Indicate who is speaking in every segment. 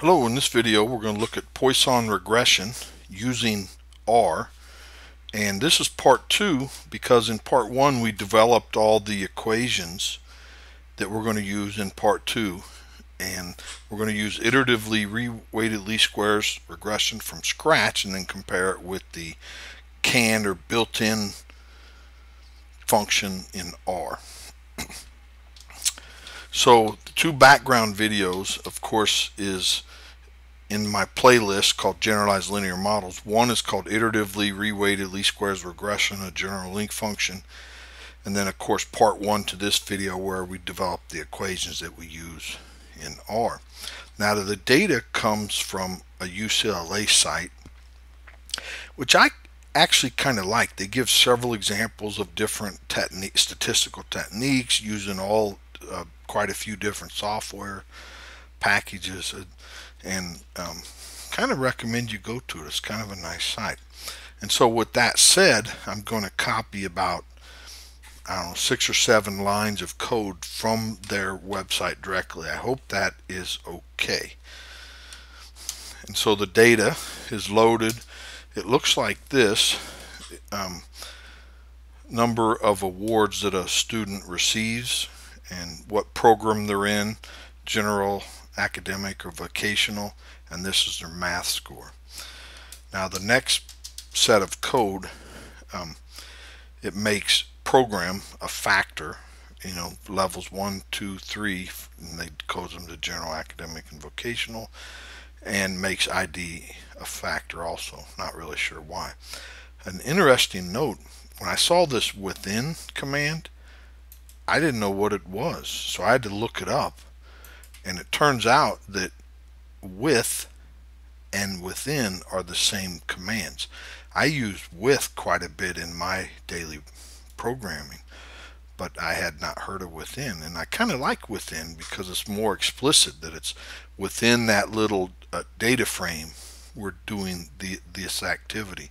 Speaker 1: Hello, in this video we're going to look at Poisson regression using R and this is part two because in part one we developed all the equations that we're going to use in part two and we're going to use iteratively reweighted least squares regression from scratch and then compare it with the canned or built-in function in R. so the two background videos of course is in my playlist called Generalized Linear Models. One is called Iteratively Reweighted Least Squares Regression, a general link function. And then, of course, part one to this video where we develop the equations that we use in R. Now, the data comes from a UCLA site, which I actually kind of like. They give several examples of different technique, statistical techniques using all uh, quite a few different software packages and um, kind of recommend you go to it. It's kind of a nice site. And so with that said, I'm going to copy about I don't know, six or seven lines of code from their website directly. I hope that is okay. And so the data is loaded. It looks like this. Um, number of awards that a student receives and what program they're in, general academic or vocational and this is their math score. Now the next set of code um, it makes program a factor you know levels one two three and they code them to general academic and vocational and makes ID a factor also not really sure why. An interesting note when I saw this within command I didn't know what it was so I had to look it up and it turns out that with and within are the same commands. I use with quite a bit in my daily programming, but I had not heard of within. And I kind of like within because it's more explicit that it's within that little uh, data frame we're doing the this activity.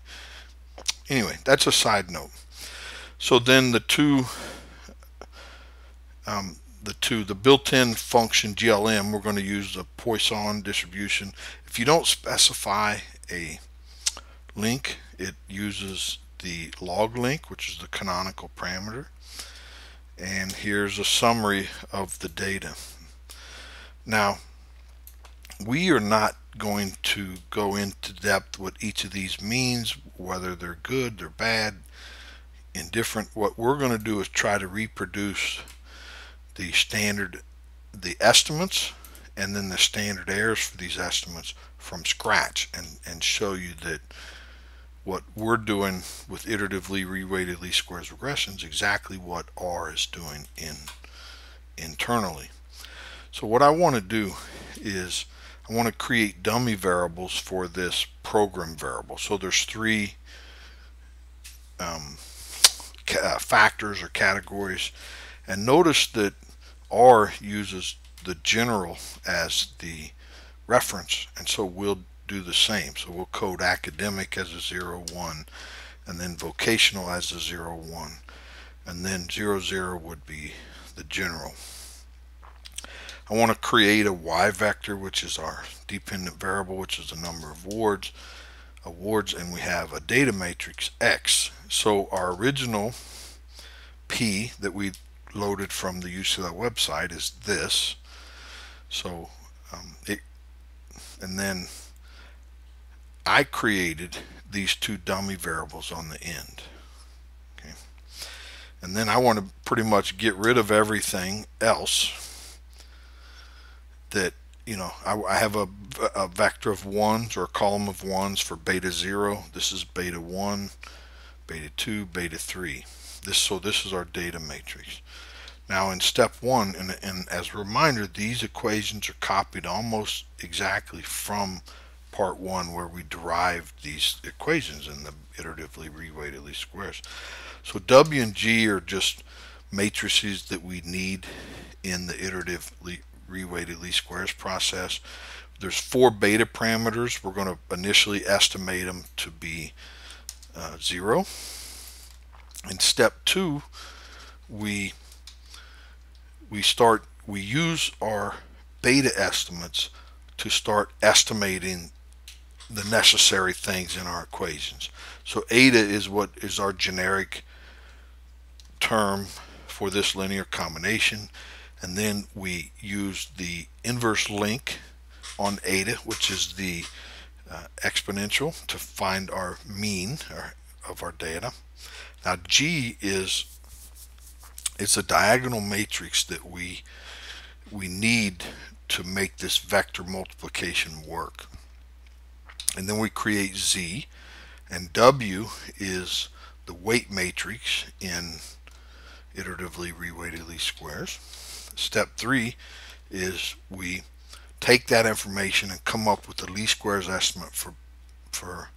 Speaker 1: Anyway, that's a side note. So then the two um, the two, the built-in function GLM, we're going to use the Poisson distribution. If you don't specify a link, it uses the log link, which is the canonical parameter. And here's a summary of the data. Now, we are not going to go into depth what each of these means, whether they're good, they're bad, indifferent. What we're going to do is try to reproduce the standard, the estimates, and then the standard errors for these estimates from scratch and, and show you that what we're doing with iteratively reweighted least squares regression is exactly what R is doing in internally. So what I want to do is I want to create dummy variables for this program variable. So there's three um, factors or categories and notice that R uses the general as the reference and so we'll do the same. So we'll code academic as a 0 1 and then vocational as a 0 1 and then 0 0 would be the general. I want to create a y vector which is our dependent variable which is the number of awards awards and we have a data matrix X. So our original P that we loaded from the UCLA website is this. So um, it, and then I created these two dummy variables on the end. Okay. And then I want to pretty much get rid of everything else that, you know, I, I have a, a vector of ones or a column of ones for beta 0. This is beta 1, beta 2, beta 3. This So this is our data matrix. Now in step one, and, and as a reminder, these equations are copied almost exactly from part one where we derived these equations in the iteratively reweighted least squares. So W and G are just matrices that we need in the iteratively reweighted least squares process. There's four beta parameters. We're going to initially estimate them to be uh, zero. In step two, we we start we use our beta estimates to start estimating the necessary things in our equations. So eta is what is our generic term for this linear combination and then we use the inverse link on eta which is the uh, exponential to find our mean of our data. Now G is it's a diagonal matrix that we we need to make this vector multiplication work. And then we create Z and W is the weight matrix in iteratively reweighted least squares. Step three is we take that information and come up with the least squares estimate for for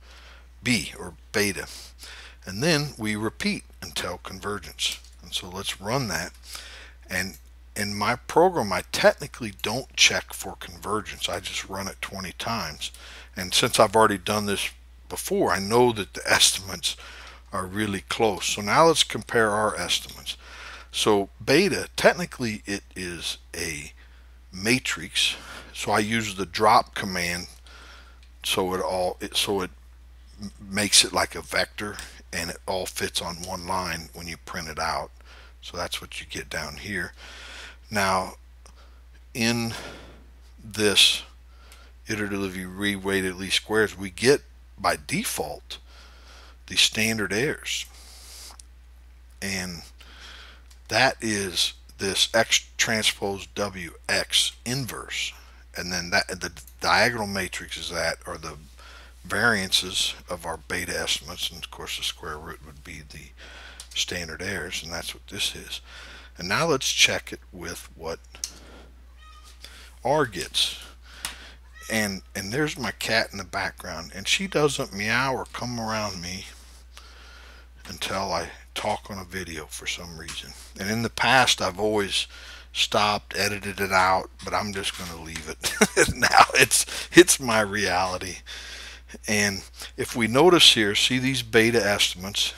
Speaker 1: B or beta and then we repeat until convergence. And so let's run that. And in my program I technically don't check for convergence. I just run it 20 times. And since I've already done this before I know that the estimates are really close. So now let's compare our estimates. So beta technically it is a matrix. So I use the drop command. So it all it, so it makes it like a vector and it all fits on one line when you print it out. So that's what you get down here. Now in this iteratively reweighted least squares we get by default the standard errors and that is this x transpose wx inverse. And then that the diagonal matrix is that or the variances of our beta estimates and of course the square root would be the standard errors and that's what this is and now let's check it with what R gets and and there's my cat in the background and she doesn't meow or come around me until I talk on a video for some reason and in the past I've always stopped, edited it out, but I'm just going to leave it. now it's it's my reality. And if we notice here, see these beta estimates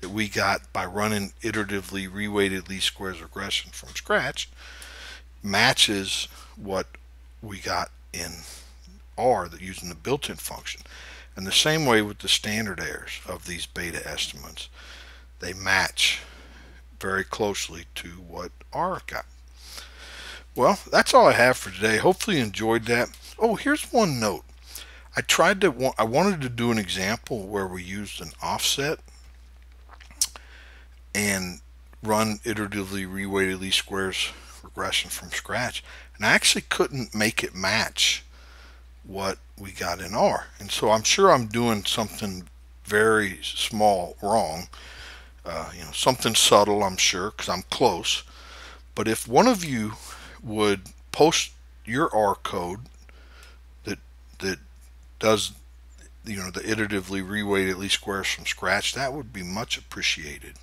Speaker 1: that we got by running iteratively reweighted least squares regression from scratch matches what we got in R that using the built-in function. And the same way with the standard errors of these beta estimates. They match very closely to what R got. Well, that's all I have for today. Hopefully you enjoyed that. Oh, here's one note. I tried to, I wanted to do an example where we used an offset and run iteratively reweighted least squares regression from scratch. And I actually couldn't make it match what we got in R. And so I'm sure I'm doing something very small wrong. Uh, you know, something subtle, I'm sure, because I'm close. But if one of you would post your R code that that does you know the iteratively reweighted least squares from scratch that would be much appreciated.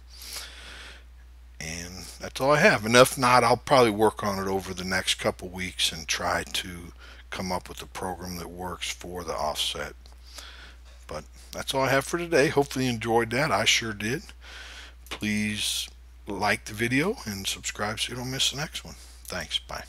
Speaker 1: And that's all I have. And if not I'll probably work on it over the next couple weeks and try to come up with a program that works for the offset. But that's all I have for today. Hopefully you enjoyed that. I sure did. Please like the video and subscribe so you don't miss the next one. Thanks. Bye.